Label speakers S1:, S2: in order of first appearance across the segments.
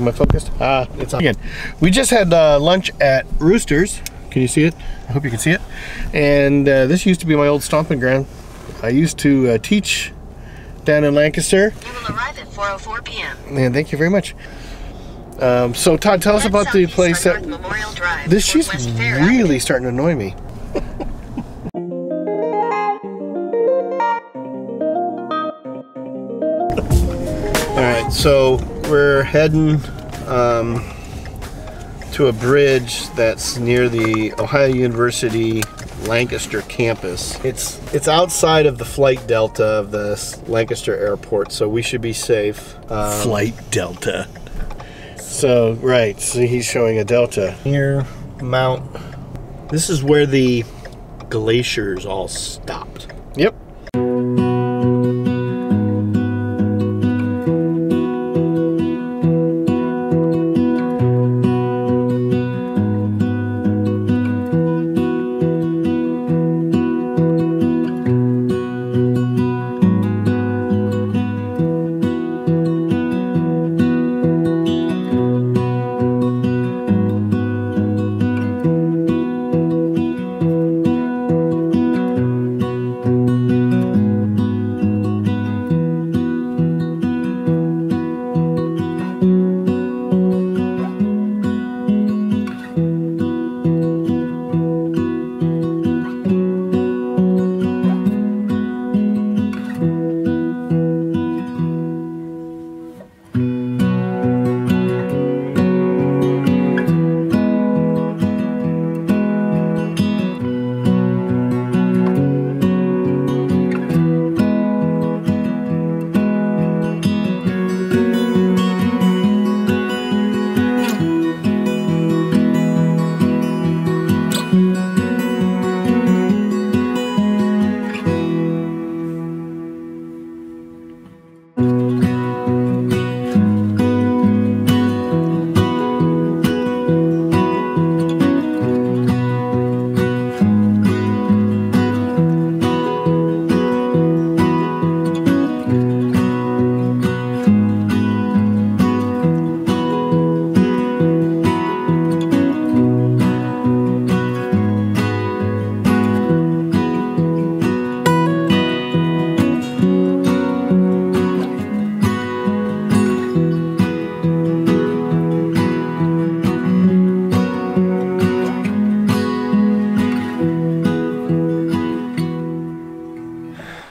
S1: Am I focused? Ah, it's on again. We just had uh, lunch at Roosters. Can you see it? I hope you can see it. And uh, this used to be my old stomping ground. I used to uh, teach down in Lancaster.
S2: You will arrive at 4:04 p.m.
S1: And thank you very much. Um, so Todd, tell us about the place that
S2: North Memorial Drive.
S1: this she's really starting to annoy me. So we're heading um, to a bridge that's near the Ohio University Lancaster campus. It's it's outside of the flight delta of the Lancaster airport, so we should be safe. Um,
S3: Flight Delta.
S1: so right, so he's showing a delta near Mount. This is where the glaciers all stopped. Yep.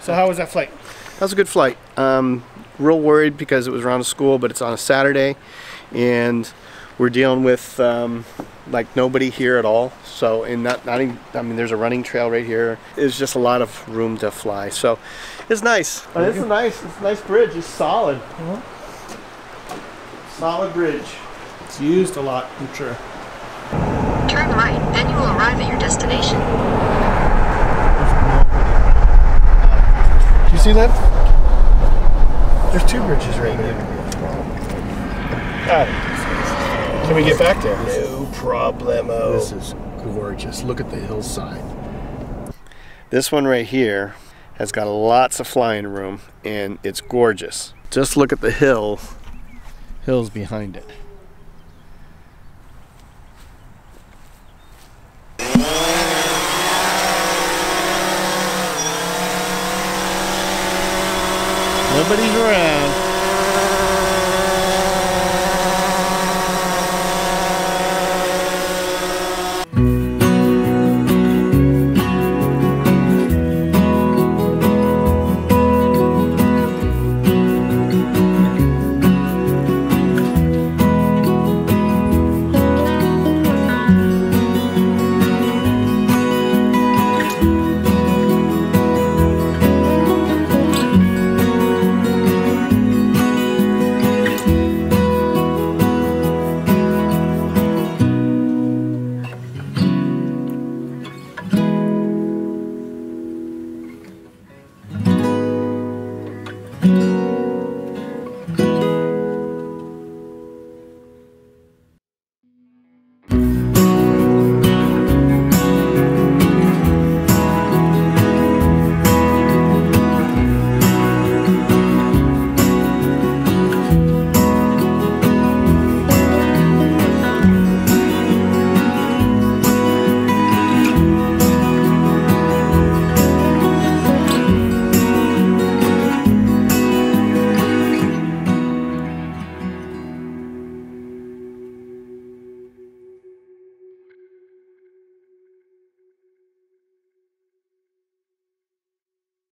S1: So how was that flight? That was a good flight. Um, real worried because it was around a school, but it's on a Saturday, and we're dealing with um, like nobody here at all. So, and not, not even, I mean, there's a running trail right here. It's just a lot of room to fly. So, it's nice. It's a nice, it's a nice bridge. It's solid. Solid bridge.
S3: It's used a lot, I'm sure.
S2: Turn right, then you will arrive at your destination.
S1: Do you see that? There's two bridges right there. Got it. Can we get back there? No problemo.
S3: This is gorgeous. Look at the hillside.
S1: This one right here has got lots of flying room and it's gorgeous. Just look at the hill, hills behind it. Nobody's around.